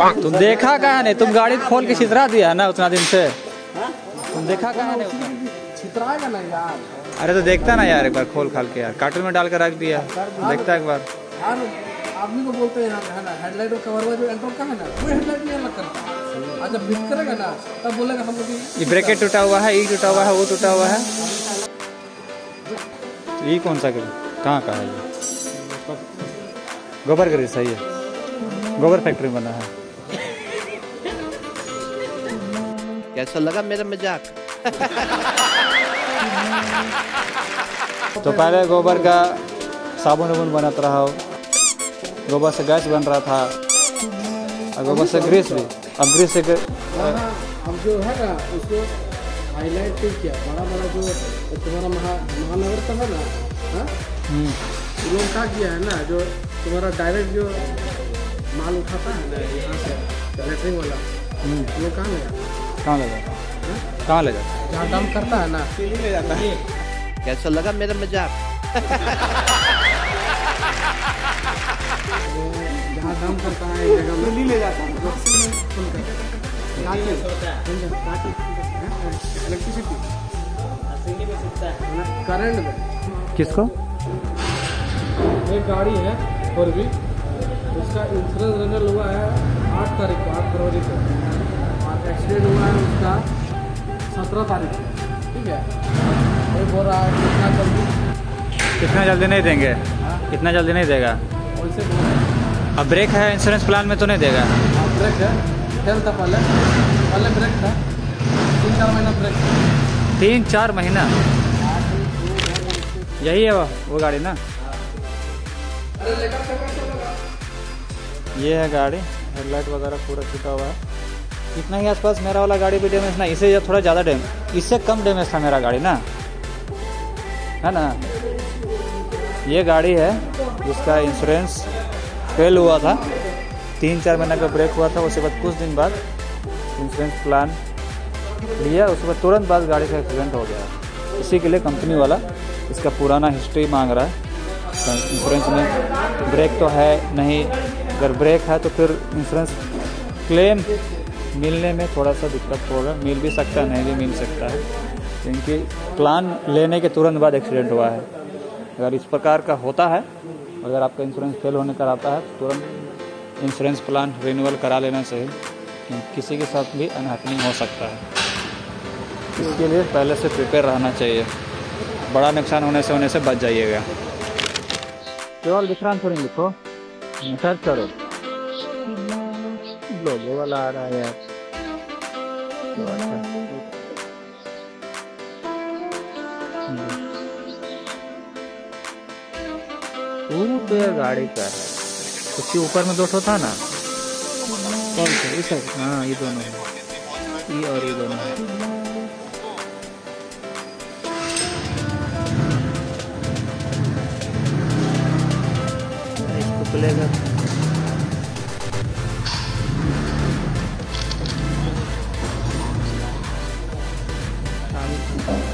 तुम देखा कहा नहीं? तुम गाड़ी खोल के छितरा दिया ना उतना दिन से? तुम देखा कहा नहीं? छितराएगा ना यार। अरे तो देखता ना यार एक बार खोल खाल के यार। कार्टून में डाल कर रख दिया। देखता एक बार। आदमी को बोलते हैं है ना? हेडलाइट और कवर जो एंट्रो का है ना कोई हेडलाइट नहीं अलग करता आज जब बिट करेगा ना तब बोलेगा हम लोग ये ब्रेकेट टूटा हुआ है ये टूटा हुआ है वो टूटा हुआ है। ये कौन सा कहाँ का है ये? गोबर गरी सही है गोबर फैक्ट्री बना है। कैसा लगा मेरा मज़ाक? तो पहले गोबर का साबुन उबुन बनत रहा। हो गोबर से गैस बन रहा था। और गोबर से ग्रीस भी। अब ग्रीस से ग- अब जो है ना उसको हाईलाइट किया। बड़ा बड़ा जो तुम्हारा महा महानगर का है ना हाँ? हम्म, वो लोग क्या किया है ना जो तुम्हारा डायरेक्ट जो माल उठाता है ना यहाँ से लेटरिंग वाला हम्म, वो लोग कहाँ ले जाता कहाँ ले जाता कहाँ ले जाता है? जहाँ डंप करता है ना। ले जाता है। कैसा लगा मेरा मज़ाक जहाँ डंप करता है जगह में ले जाता है। इलेक्ट्रिसिटी। करंट में। किसको? एक गाड़ी है फोर व्हील। उसका इंश्योरेंस रिन्यूअल हुआ है आठ तारीख को आठ फरवरी को। एक्सीडेंट हुआ है उसका सत्रह तारीख ठीक है बोल रहा है कितना जल्दी इतना जल्दी नहीं देंगे? इतना जल्दी नहीं देगा? अब ब्रेक है इंश्योरेंस प्लान में तो नहीं देगा? ब्रेक है फेल था पहले पहले ब्रेक था तीन चार महीना। ब्रेक तीन चार महीना यही है वो वो गाड़ी ना? ये है गाड़ी हेडलाइट वगैरह पूरा टूटा हुआ है। इतना ही आसपास मेरा वाला गाड़ी भी डैमेज ना इससे ये थोड़ा ज़्यादा डैमेज इससे कम डैमेज था मेरा गाड़ी ना। है ना? ये गाड़ी है जिसका इंश्योरेंस फेल हुआ था। तीन चार महीने का ब्रेक हुआ था, उसके बाद कुछ दिन बाद इंश्योरेंस प्लान लिया, उसके बाद तुरंत बाद गाड़ी का एक्सीडेंट हो गया। इसी के लिए कंपनी वाला इसका पुराना हिस्ट्री मांग रहा है। इंश्योरेंस में ब्रेक तो है नहीं, अगर ब्रेक है तो फिर इंश्योरेंस क्लेम मिलने में थोड़ा सा दिक्कत होगा। मिल भी सकता है नहीं भी मिल सकता है। क्योंकि प्लान लेने के तुरंत बाद एक्सीडेंट हुआ है। अगर इस प्रकार का होता है अगर आपका इंश्योरेंस फेल होने का आता है तो तुरंत इंश्योरेंस प्लान रिन्यूअल करा लेना चाहिए। क्योंकि किसी के साथ भी अनहैपनिंग हो सकता है। इसके लिए पहले से प्रिपेयर रहना चाहिए। बड़ा नुकसान होने से होने से बच जाइएगा। केवल विक्रांत थोड़ी लिखो सर्च करो। लोगो वाला आ रहा है यार। तो अच्छा। हम्म। वो तो यार गाड़ी का है। उसके ऊपर में दो ठो था ना। कौन सा? इस साइड? हाँ ये दोनों है। ये और ये दोनों है। इसको खुलेगा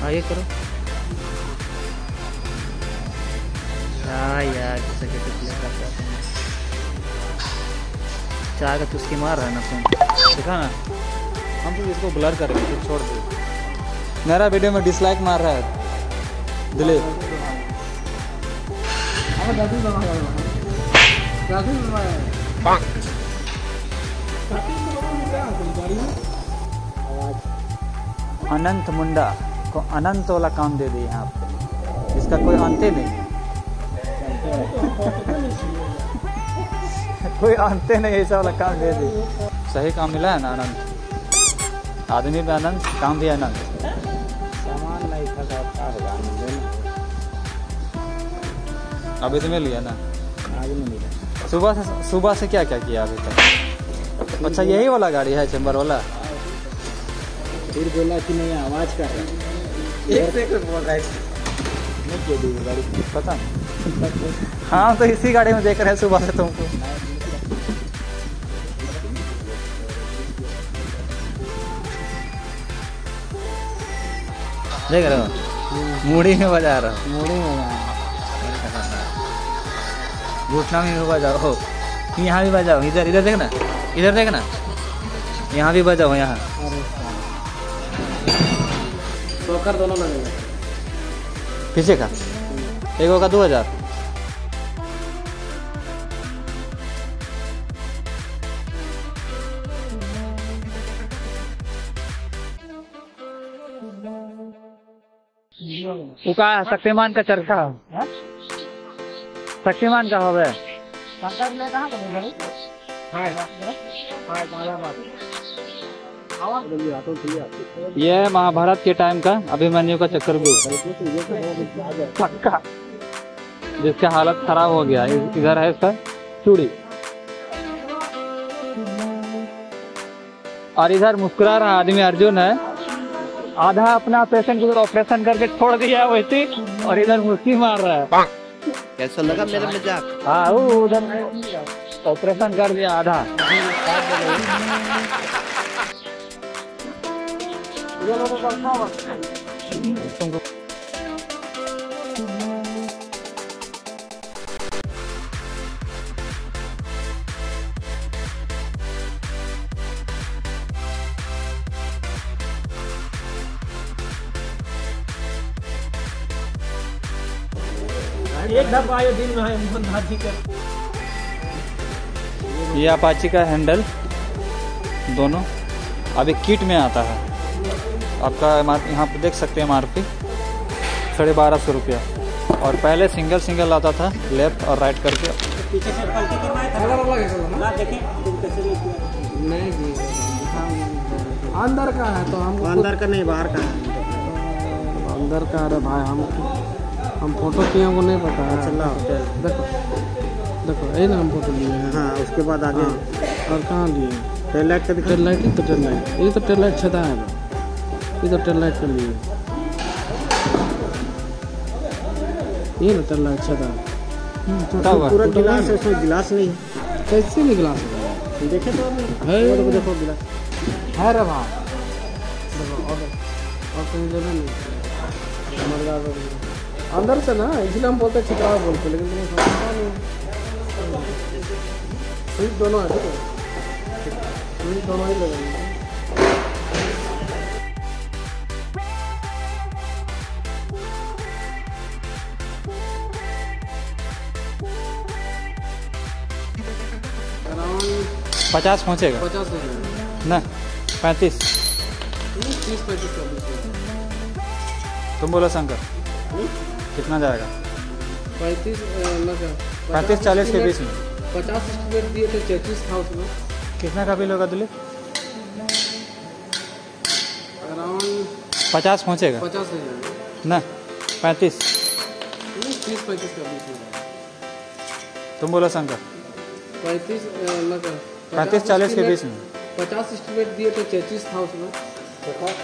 आगे- करो। हाँ यार जैसे कि कुछ लिखा था? चाह का चुस्की मार रहा है ना तुम। देखा ना। हम तो इसको ब्लर करेंगे फिर छोड़ दे। मेरा वीडियो में डिसलाइक मार रहा है। दिलीप। अनंत मुंडा। को अनंत वाला काम दे यहाँ पे। इसका कोई अंत ही नहीं। कोई अंत नहीं, ऐसा वाला काम दे दी सही काम मिला है ना अनंत? आदमी भी अनंत, काम भी अनंत। सामान नहीं था तो अभी तो मिल गया ना? सुबह से सुबह से क्या क्या किया अभी तक? अच्छा यही वाला गाड़ी है चैम्बर वाला? फिर बोला कि नहीं आवाज़ कर रहा एक बोल है। पता हाँ तो इसी गाड़ी में देख रहे हैं सुबह से तुमको। देख रहे हो? मूड़ी में बजा रहा हूँ। मोड़े में घुटना में भी बजाओ। हो। यहाँ भी बजाओ। इधर इधर देख ना। इधर देखना यहाँ भी बजाओ यहाँ। सोकर दोनों लगेगा पीछे का एक होगा दो हज़ार। वो का शक्तिमान का चरखा शक्तिमान का होवे। ये महाभारत के टाइम का अभिमन्यु का चक्कर भी पक्का? जिसका हालत खराब हो गया। इधर है इसका चूड़ी। और इधर मुस्कुरा रहा आदमी अर्जुन है। आधा अपना पेशेंट को ऑपरेशन करके छोड़ दिया है वैसे और इधर मुस्की मार रहा है। कैसा लगा मेरा मज़ाक? हाँ उधर ऑपरेशन कर दिया आधा। एक दिन में है का। ये अपाची का हैंडल दोनों। अभी किट में आता है। आपका यहाँ पर देख सकते हैं एम साढ़े बारह सौ रुपया। और पहले सिंगल सिंगल आता था लेफ़्ट और राइट करके। है ना नहीं अंदर का है तो हम अंदर का नहीं बाहर का है। अंदर का अरे भाई हम हम फ़ोटो किए हमको नहीं पता है। चला। होटल देखो देखो यही ना हम फ़ोटो लिए हैं। हाँ उसके बाद आगे। हाँ और कहाँ लिए टेल लाइट का दिखा। टेल लाइट ही तो टेल लाइट ये तो टेल लाइट छता है। ये तो टेल लाइट के लिए ये ना टेल लाइट है क्या पूरा गिलास है उसमें गिलास नहीं है कैसे निकला सकता देखे तो है वो देखो गिलास है रे देखो और और कहीं जगह नहीं हैं। अंदर से ना इसलिए हम बोलते छिपा बोलते लेकिन तुम्हें समझता नहीं दोनों है ठीक है दोनों ही लगेंगे पचास पहुँचेगा। पचास ना पैंतीस। तीस तुम बोलो शंकर। कितना जाएगा? पैंतीस पैंतीस चालीस के बीच में। पचास स्टूडेंट दिए थे तैतीस था उसमें। कितना का बिल होगा दिलीप अराउंड पचास पहुँचेगा। पचास ना पैंतीस। तीस पैंतीस का बीच में तुम बोलो शंकर। पैंतीस पैंतीस चालीस के बीच में। पचास स्टूडेंट दिए थे तैतीस था उसमें।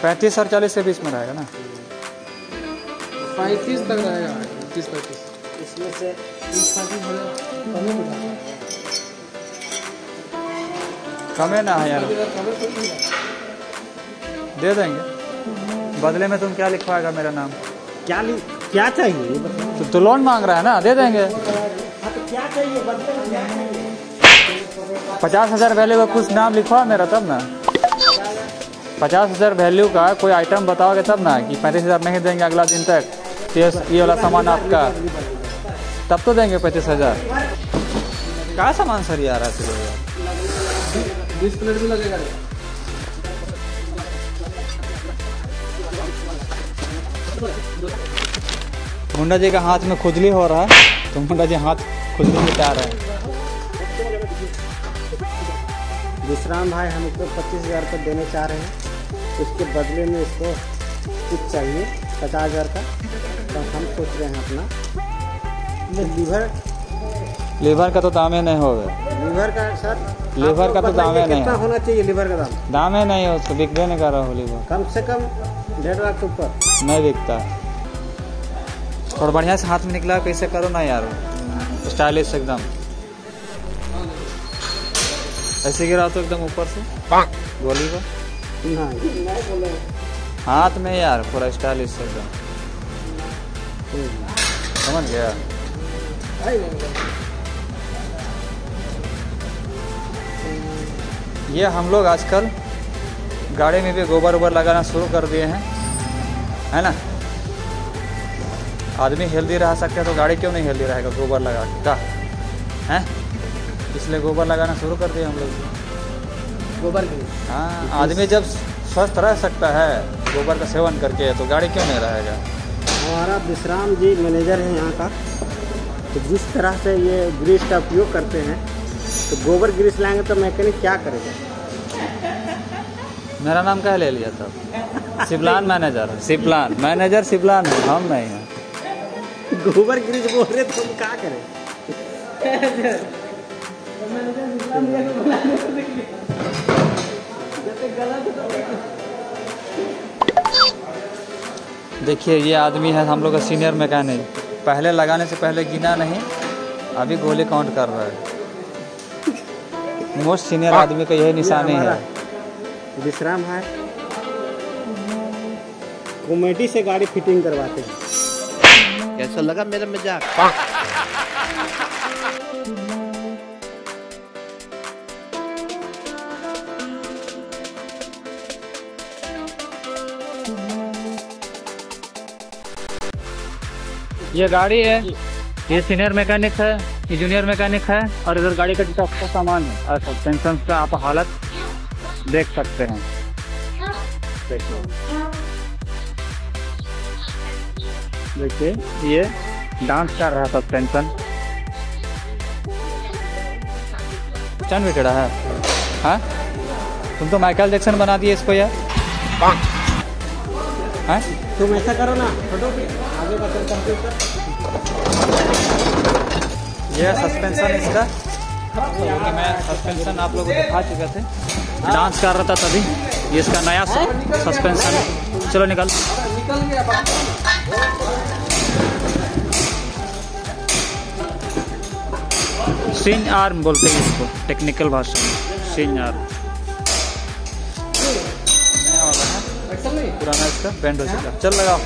पैंतीस और चालीस के बीच में रहेगा ना? पैंतीस तक रहेगा। तीस पैंतीस। इसमें से तीस पैंतीस हो कम मिला कम ना है यार। तो दे देंगे। बदले में तुम क्या लिखवाएगा मेरा नाम? क्या ली क्या चाहिए? तो, तो लोन मांग रहा है ना? दे देंगे। हाँ तो क्या चाहिए? बदले में क्या चाहिए? पचास हज़ार वैल्यू का कुछ नाम लिखवा मेरा तब ना। पचास हज़ार वैल्यू का कोई आइटम बताओगे तब ना कि पैंतीस हज़ार नहीं देंगे अगला दिन तक तो ये ये वाला सामान आपका। तब तो देंगे पैंतीस हज़ार। क्या सामान सर यार? बीस प्लेट भी लगेगा। मुंडा जी का हाथ में खुजली हो रहा है तो मुंडा जी हाथ खुजली मिटा रहे हैं। विश्राम भाई हम इसको पच्चीस हज़ार का देने चाह रहे हैं। उसके बदले में इसको कुछ चाहिए पचास हज़ार का। तो हम सोच रहे हैं अपना। लीवर लीवर का तो दाम ही नहीं होगा लीवर का सर लीवर का तो दाम है नहीं। होना चाहिए लीवर का दाम? दाम ही नहीं है उसको बिकबे नहीं कर रहा हो लीवर। कम से कम डेढ़ लाख के ऊपर। नहीं बिकता। और बढ़िया से हाथ में निकला कैसे करो ना यार? स्टाइलिश एकदम। ऐसे गिरा तो एकदम ऊपर से? गोली को हाथ में यार पूरा स्टाइलिश एकदम। समझ गया? ये हम लोग आजकल गाड़ी में भी गोबर उबर लगाना शुरू कर दिए हैं। है ना? आदमी हेल्दी रह सकते हैं तो गाड़ी क्यों नहीं हेल्दी रहेगा गोबर लगा के? का? हैं? इसलिए गोबर लगाना शुरू कर दिए हम लोग। गोबर के हाँ आदमी जब स्वस्थ रह सकता है गोबर का सेवन करके तो गाड़ी क्यों नहीं रहेगा? हमारा विश्राम जी मैनेजर है यहाँ का। तो जिस तरह से ये ग्रीस का उपयोग करते हैं तो गोबर ग्रीस लाएँगे तो मैकेनिक क्या करेगा? मेरा नाम क्या ले लिया था। सिपलान मैनेजर सिपलान मैनेजर सिपलान है हम नहीं हैं। गोबर ग्रीस बोल रहे तो हम क्या करें? देखिए ये आदमी है हम लोग का सीनियर मैकेनिक पहले लगाने से पहले गिना नहीं अभी गोली काउंट कर रहा है। मोस्ट सीनियर आदमी का यही निशानी है विश्राम है। कॉमेडी से गाड़ी फिटिंग करवाते हैं। कैसा लगा मेरा मज़ाक? ये गाड़ी है। ये सीनियर मैकेनिक है ये जूनियर मैकेनिक है। और इधर गाड़ी का जितना अच्छा सामान है। और सस्पेंशन का आप हालत देख सकते हैं। देखिए। देखिए ये डांस कर रहा है सस्पेंशन भी टेढ़ा है? हाँ? तुम तो माइकल जैक्सन बना दिए इसको यार। हाँ? तुम ऐसा करो ना फ़ोटो ये सस्पेंशन इसका। क्योंकि मैं सस्पेंशन आप लोगों को दिखा चुके थे। डांस कर रहा था तभी। ये इसका नया सस्पेंशन है। चलो निकल। निकल गया सिंह आर्म बोलते हैं इसको टेक्निकल भाषा में। सिंह आर्म नया वाला है। एक्सल नहीं पुराना इसका बैंड हो चुका। चल लगाओ।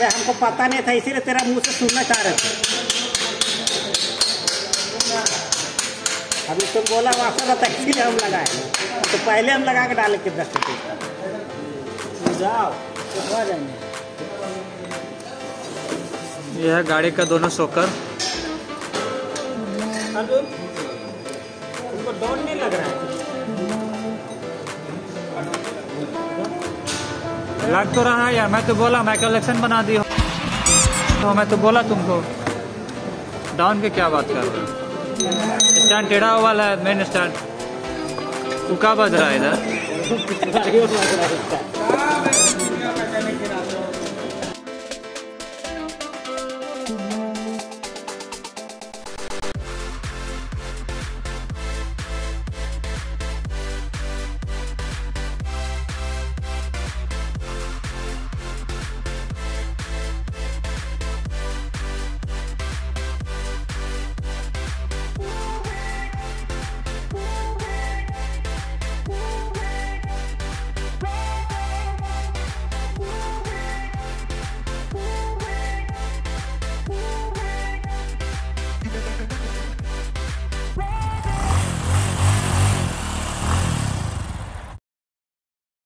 अबे हमको पता नहीं था इसीलिए तेरा मुँह से सुनना चाह रहे थे। अभी तुम बोला वापस था इसीलिए हम लगाए। तो पहले हम लगा के डाले के दस रुपये जाओ तो आ जाएँगे ये है गाड़ी का दोनों सोकर। तुमको नहीं लग रहा है। लग तो रहा है यार मैं तो बोला मैं कलेक्शन बना दी तो मैं तो बोला तुमको डाउन के क्या बात कर रहे हो? स्टैंड टेढ़ा वाला है मेन स्टैंड क्या बज रहा है इधर?